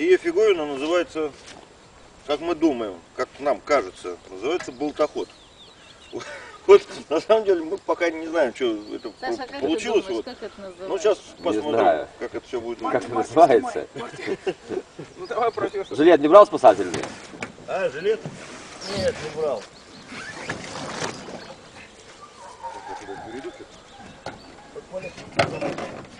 Сия фиговина называется, как мы думаем, как нам кажется, называется болтоход. Вот на самом деле мы пока не знаем, что это Саша, как получилось. ты думаешь, вот. как это? Ну сейчас посмотрим, знаю. как это все будет. Как выглядеть. это называется? Ну давай профессор. Жилет не брал спасательный? А, жилет? Нет, не брал. Готов?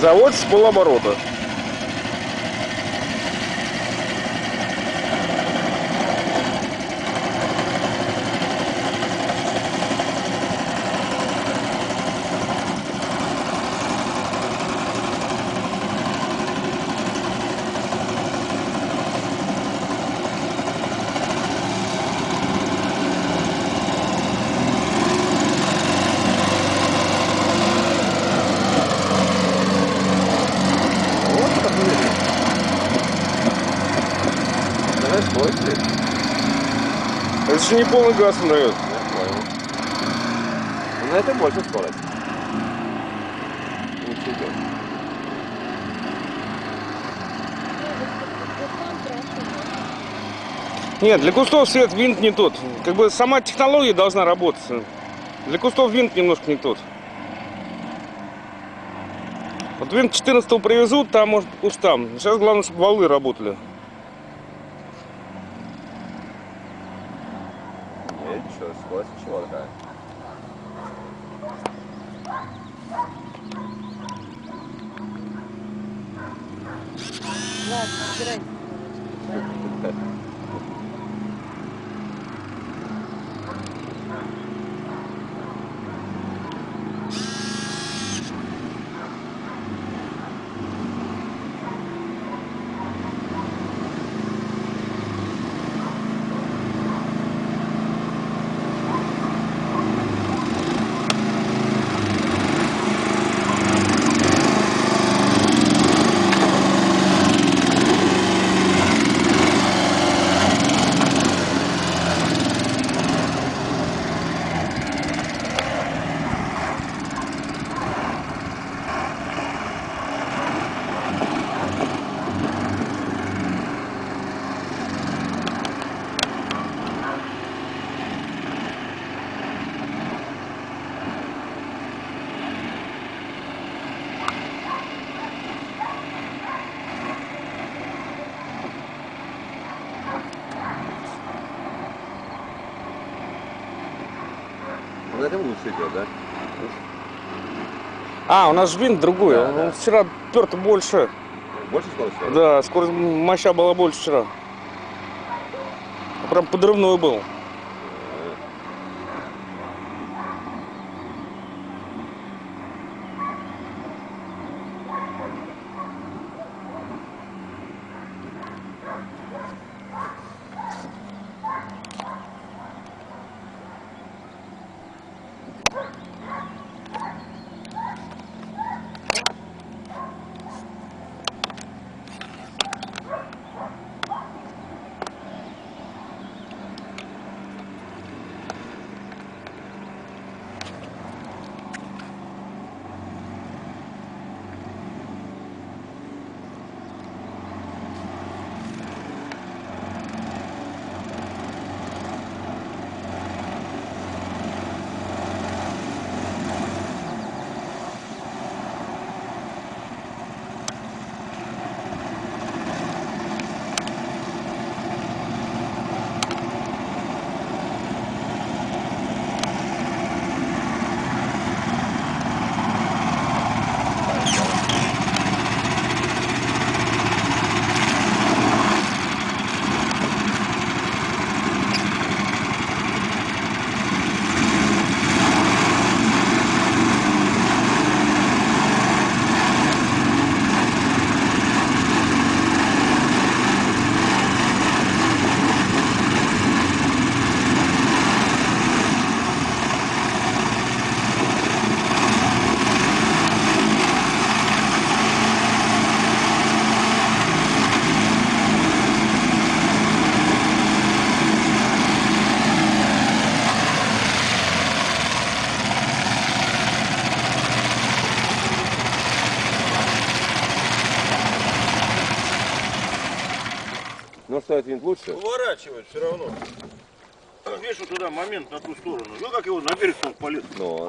Завод с полоборота. Вот как выглядит. Давай скорость. Это же не полный газ он дает. Понял. Ну, это больше скорость. Идет. Нет, для кустов свет винт не тот. Как бы сама технология должна работать. Для кустов винт немножко не тот. Вот винт 14 привезут, там может кустам. Сейчас главное, чтобы валы работали. today. Убирай. Ну, это лучше идет, да? А, у нас же винт другой. Да, да. вчера перто больше. Больше ли? Да, скорость моща была больше вчера. Прям подрывной был. Но что, этот винт лучше? Поворачивает все равно. Видишь, вот туда момент на ту сторону. Ну как его на берег он полез. Но.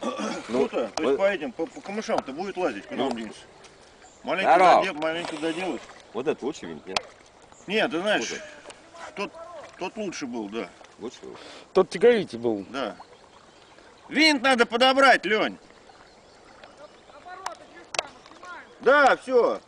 Круто. То вы- есть по этим, по, по камышам-то будет лазить, куда Ну. он денется. Маленько, доде- маленько доделать. Вот этот лучший винт, нет? Нет, ты знаешь, тот, тот лучше был, да. Лучше. Тот тяговитый был. Да. Винт надо подобрать, Лень. Да, все.